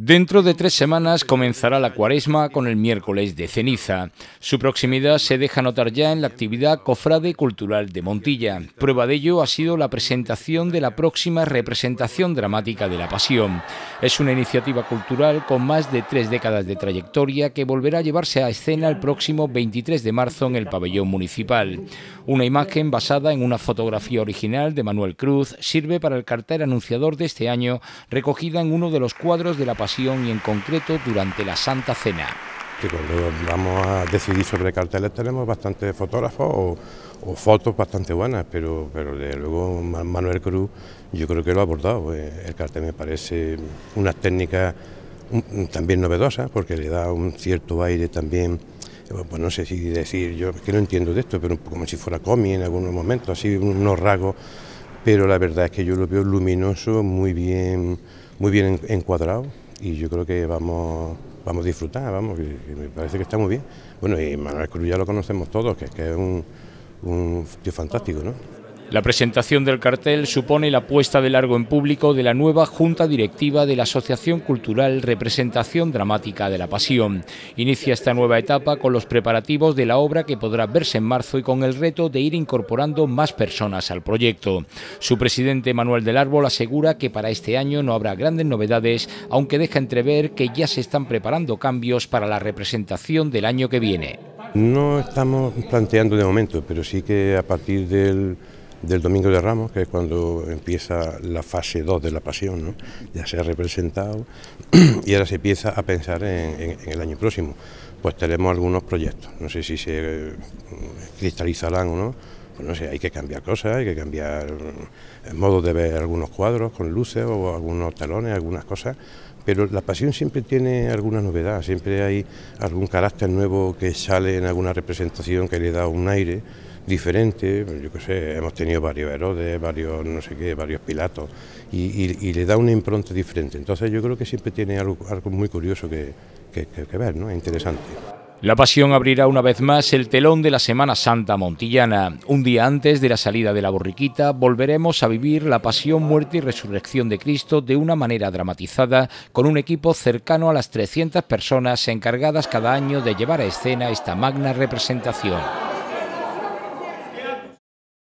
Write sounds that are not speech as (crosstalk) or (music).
Dentro de tres semanas comenzará la cuaresma con el miércoles de ceniza. Su proximidad se deja notar ya en la actividad Cofrade Cultural de Montilla. Prueba de ello ha sido la presentación de la próxima representación dramática de la Pasión. Es una iniciativa cultural con más de tres décadas de trayectoria que volverá a llevarse a escena el próximo 23 de marzo en el pabellón municipal. Una imagen basada en una fotografía original de Manuel Cruz sirve para el cartel anunciador de este año, recogida en uno de los cuadros de la Pasión y en concreto durante la Santa Cena. Que cuando vamos a decidir sobre carteles tenemos bastantes fotógrafos o, fotos bastante buenas, pero, pero de luego Manuel Cruz yo creo que lo ha abordado. Eh, el cartel me parece una técnica también novedosa porque le da un cierto aire también pues no sé si decir, yo que no entiendo de esto, pero como si fuera cómic en algunos momentos, así unos rasgos, pero la verdad es que yo lo veo luminoso, muy bien, muy bien encuadrado y yo creo que vamos, vamos a disfrutar, vamos, me parece que está muy bien. Bueno, y Manuel Cruz ya lo conocemos todos, que, que es un, un tío fantástico, ¿no? La presentación del cartel supone la puesta de largo en público de la nueva Junta Directiva de la Asociación Cultural Representación Dramática de la Pasión. Inicia esta nueva etapa con los preparativos de la obra que podrá verse en marzo y con el reto de ir incorporando más personas al proyecto. Su presidente Manuel del Árbol asegura que para este año no habrá grandes novedades, aunque deja entrever que ya se están preparando cambios para la representación del año que viene. No estamos planteando de momento, pero sí que a partir del del Domingo de Ramos, que es cuando empieza la fase 2 de la pasión, ya se ha representado (clears throat) y ahora se empieza a pensar en, el año próximo. Pues tenemos algunos proyectos, no sé si se cristalizarán o no, pues no sé, hay que cambiar cosas, hay que cambiar el modo de ver algunos cuadros con luces o algunos talones, algunas cosas, pero la pasión siempre tiene alguna novedad, siempre hay algún carácter nuevo que sale en alguna representación que le da un aire diferente, yo qué sé, hemos tenido varios Herodes, varios no sé qué, varios Pilatos, y, le da una impronta diferente. Entonces yo creo que siempre tiene algo, muy curioso que, que, ver, ¿no? interesante. La Pasión abrirá una vez más el telón de la Semana Santa Montillana. Un día antes de la salida de la borriquita volveremos a vivir la Pasión, Muerte y Resurrección de Cristo de una manera dramatizada con un equipo cercano a las 300 personas encargadas cada año de llevar a escena esta magna representación.